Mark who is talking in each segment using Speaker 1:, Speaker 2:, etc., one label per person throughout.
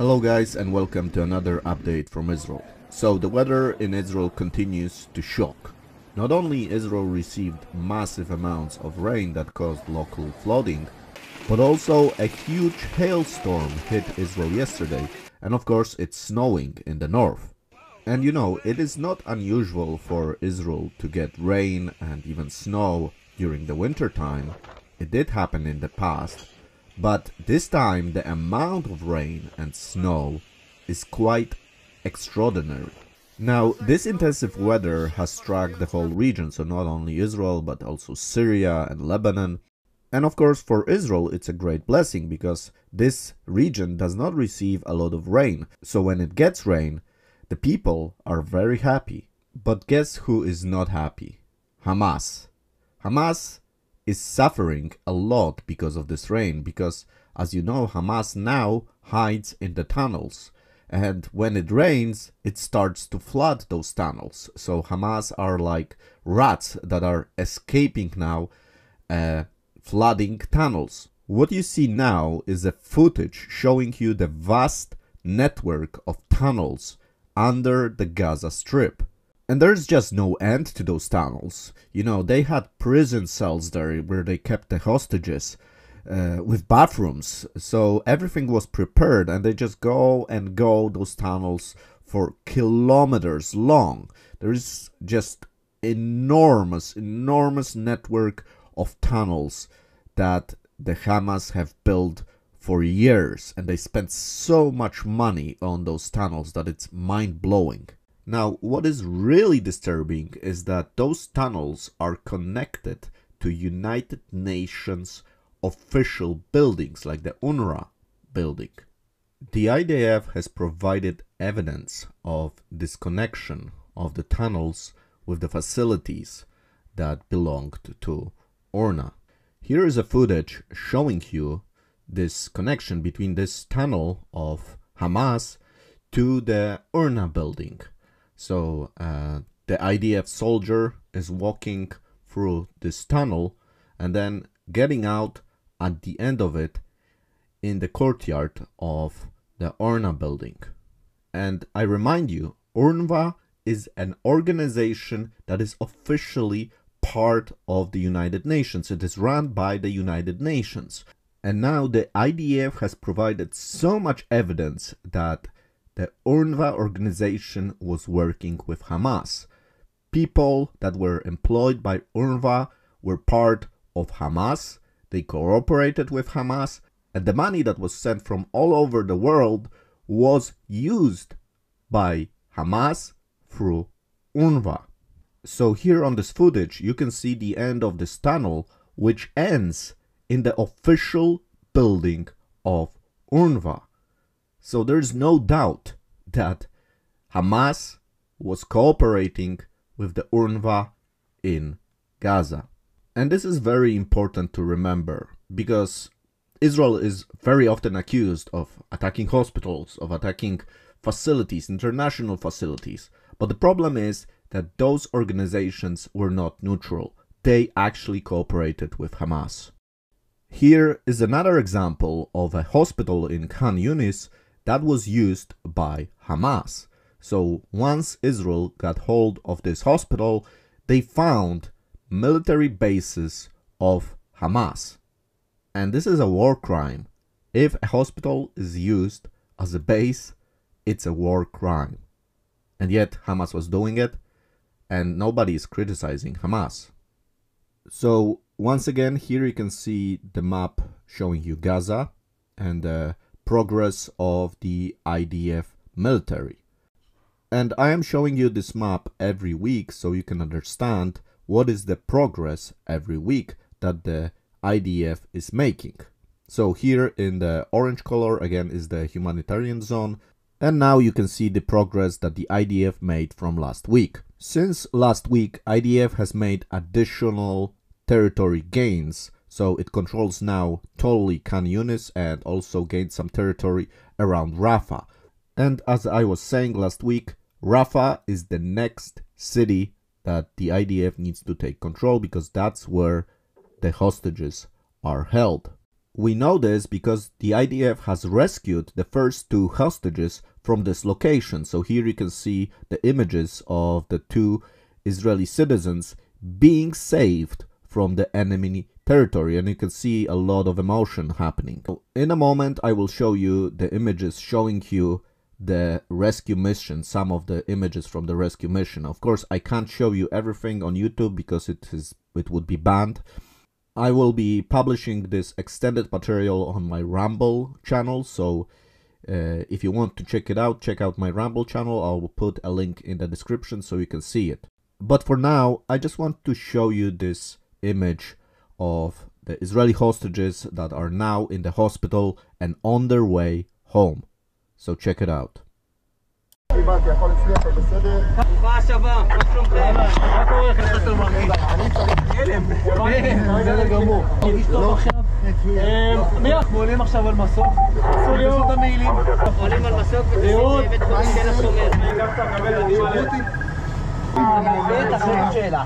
Speaker 1: Hello guys and welcome to another update from Israel. So the weather in Israel continues to shock. Not only Israel received massive amounts of rain that caused local flooding, but also a huge hailstorm hit Israel yesterday and of course it's snowing in the north. And you know, it is not unusual for Israel to get rain and even snow during the winter time. It did happen in the past, but this time the amount of rain and snow is quite extraordinary. Now, this intensive weather has struck the whole region, so not only Israel, but also Syria and Lebanon. And of course, for Israel, it's a great blessing because this region does not receive a lot of rain. So when it gets rain, the people are very happy. But guess who is not happy? Hamas. Hamas is suffering a lot because of this rain because as you know Hamas now hides in the tunnels. And when it rains it starts to flood those tunnels. So Hamas are like rats that are escaping now uh, flooding tunnels. What you see now is a footage showing you the vast network of tunnels under the Gaza Strip and there's just no end to those tunnels. You know, they had prison cells there where they kept the hostages uh, with bathrooms. So everything was prepared and they just go and go those tunnels for kilometers long. There is just enormous, enormous network of tunnels that the Hamas have built for years and they spent so much money on those tunnels that it's mind blowing. Now, what is really disturbing is that those tunnels are connected to United Nations official buildings like the UNRWA building. The IDF has provided evidence of this connection of the tunnels with the facilities that belonged to UNRWA. Here is a footage showing you this connection between this tunnel of Hamas to the UNRWA building. So uh, the IDF soldier is walking through this tunnel and then getting out at the end of it in the courtyard of the UNRWA building. And I remind you, UNRWA is an organization that is officially part of the United Nations. It is run by the United Nations. And now the IDF has provided so much evidence that the UNRWA organization was working with Hamas. People that were employed by UNRWA were part of Hamas, they cooperated with Hamas, and the money that was sent from all over the world was used by Hamas through UNRWA. So here on this footage, you can see the end of this tunnel, which ends in the official building of UNRWA. So there's no doubt that Hamas was cooperating with the UNRWA in Gaza. And this is very important to remember because Israel is very often accused of attacking hospitals, of attacking facilities, international facilities. But the problem is that those organizations were not neutral. They actually cooperated with Hamas. Here is another example of a hospital in Khan Yunis that was used by Hamas. So once Israel got hold of this hospital, they found military bases of Hamas. And this is a war crime. If a hospital is used as a base, it's a war crime. And yet Hamas was doing it, and nobody is criticizing Hamas. So once again, here you can see the map showing you Gaza and uh, progress of the IDF military. And I am showing you this map every week so you can understand what is the progress every week that the IDF is making. So here in the orange color again is the humanitarian zone and now you can see the progress that the IDF made from last week. Since last week IDF has made additional territory gains so it controls now totally Khan Yunis and also gained some territory around Rafah. And as I was saying last week, Rafah is the next city that the IDF needs to take control because that's where the hostages are held. We know this because the IDF has rescued the first two hostages from this location. So here you can see the images of the two Israeli citizens being saved from the enemy territory and you can see a lot of emotion happening. In a moment I will show you the images showing you the rescue mission, some of the images from the rescue mission. Of course I can't show you everything on YouTube because it is it would be banned. I will be publishing this extended material on my Rumble channel so uh, if you want to check it out, check out my Rumble channel. I will put a link in the description so you can see it. But for now, I just want to show you this image of the Israeli hostages that are now in the hospital and on their way home. So check it out.
Speaker 2: קיבלתי, הכל אצלי, הכל בסדר.
Speaker 3: ברוכה השבה, מה שלומכם? מה קורה לכם? איך אתה מרגיש? הלם. בסדר גמור. מרגיש טוב עכשיו? מי אנחנו עולים עכשיו על מסוק? עשו לי עוד המעילים.
Speaker 4: עולים על מסוק וטסים לבית חולים תל השומר.
Speaker 3: בטח, אין שאלה.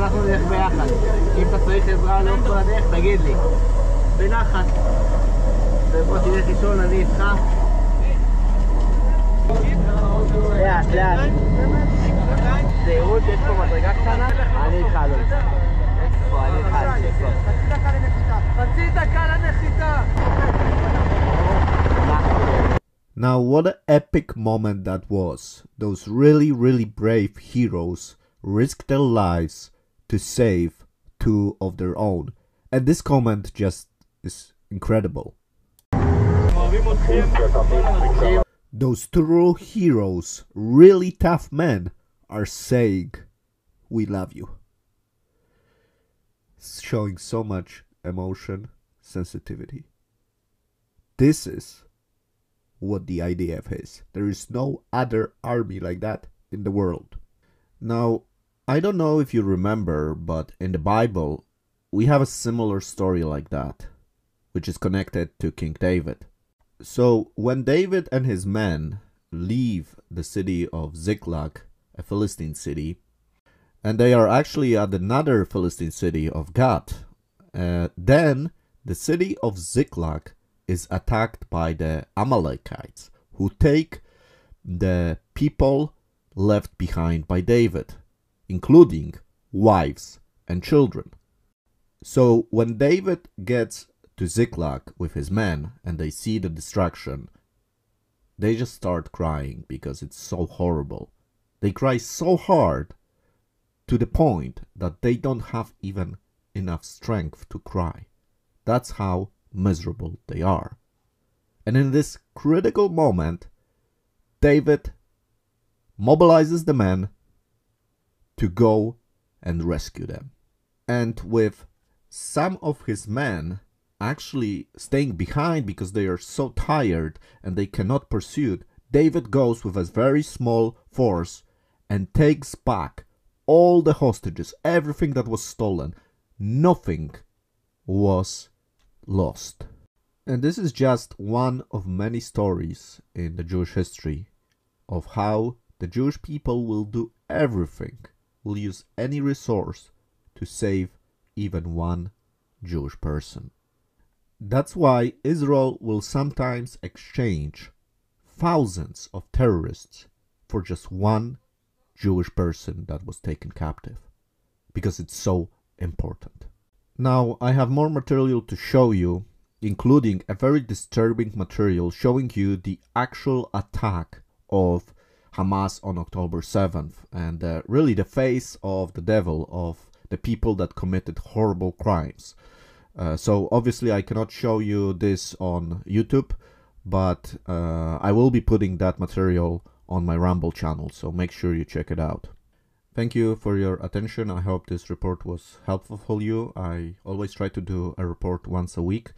Speaker 2: אנחנו
Speaker 3: נלך ביחד. אם אתה צריך עזרה לאורך כל הדרך, תגיד לי. בנחת. ובוא תלך לישון, אני איתך. לאט, לאט. זהירות, יש פה מדרגה קטנה. אני איתך, לואיס. פה, אני איתך. חצי דקה לנחיתה.
Speaker 1: Now, what an epic moment that was. Those really, really brave heroes risked their lives to save two of their own. And this comment just is incredible. Those true heroes, really tough men, are saying, We love you. Showing so much emotion, sensitivity. This is what the IDF is. There is no other army like that in the world. Now, I don't know if you remember, but in the Bible, we have a similar story like that, which is connected to King David. So, when David and his men leave the city of Ziklag, a Philistine city, and they are actually at another Philistine city of Gath, uh, then the city of Ziklag is attacked by the Amalekites, who take the people left behind by David, including wives and children. So when David gets to Ziklag with his men and they see the destruction, they just start crying because it's so horrible. They cry so hard to the point that they don't have even enough strength to cry. That's how miserable they are. And in this critical moment, David mobilizes the men to go and rescue them. And with some of his men actually staying behind because they are so tired and they cannot pursue, David goes with a very small force and takes back all the hostages, everything that was stolen. Nothing was lost. And this is just one of many stories in the Jewish history of how the Jewish people will do everything, will use any resource to save even one Jewish person. That's why Israel will sometimes exchange thousands of terrorists for just one Jewish person that was taken captive because it's so important. Now I have more material to show you, including a very disturbing material showing you the actual attack of Hamas on October 7th and uh, really the face of the devil of the people that committed horrible crimes. Uh, so obviously I cannot show you this on YouTube, but uh, I will be putting that material on my Rumble channel, so make sure you check it out. Thank you for your attention. I hope this report was helpful for you. I always try to do a report once a week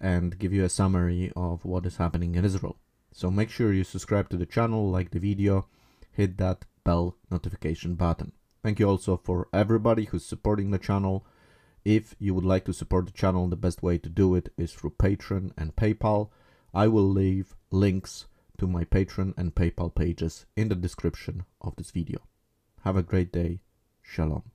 Speaker 1: and give you a summary of what is happening in Israel. So make sure you subscribe to the channel, like the video, hit that bell notification button. Thank you also for everybody who's supporting the channel. If you would like to support the channel, the best way to do it is through Patreon and PayPal. I will leave links to my Patreon and PayPal pages in the description of this video. Have a great day. Shalom.